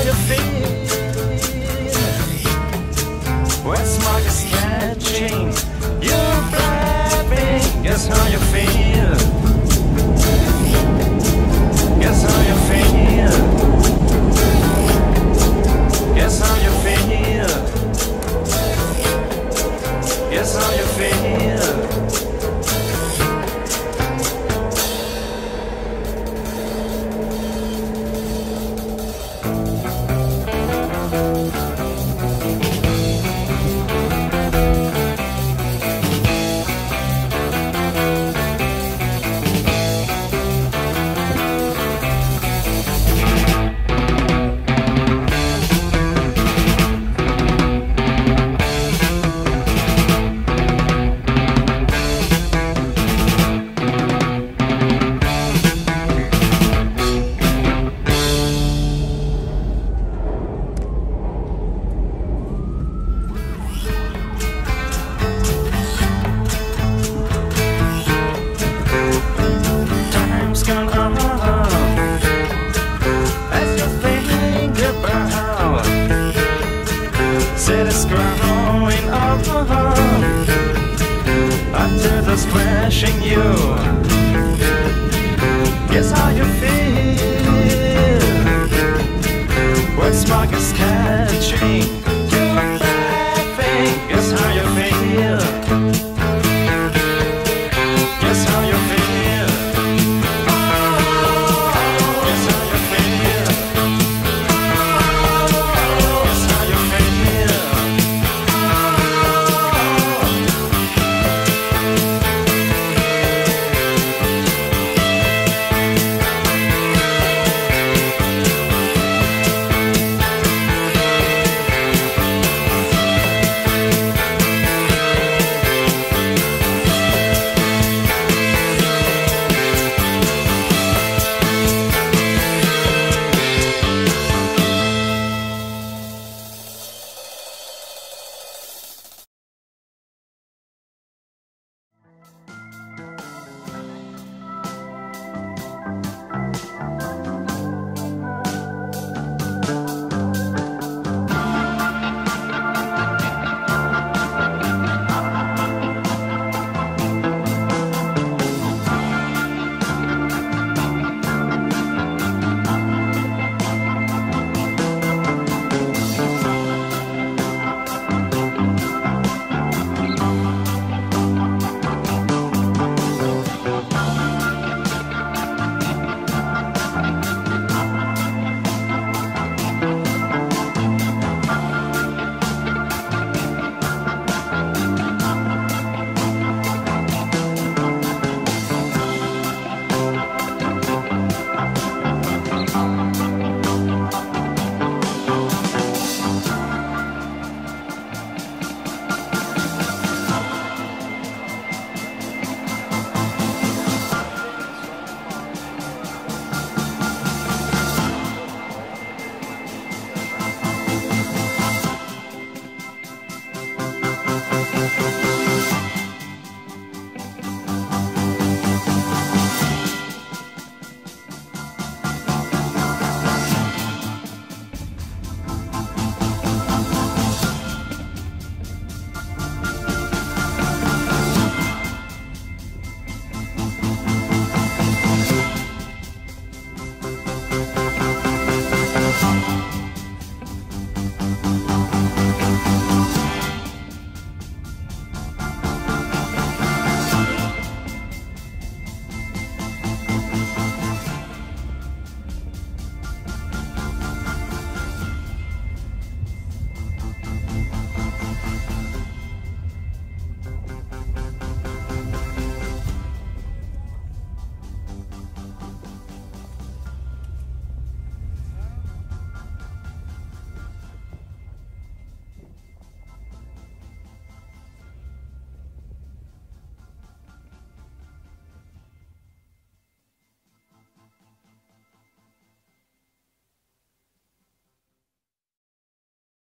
how you feel. You're. Guess how you feel. that's crashing you. Guess how you feel when smoke is catching.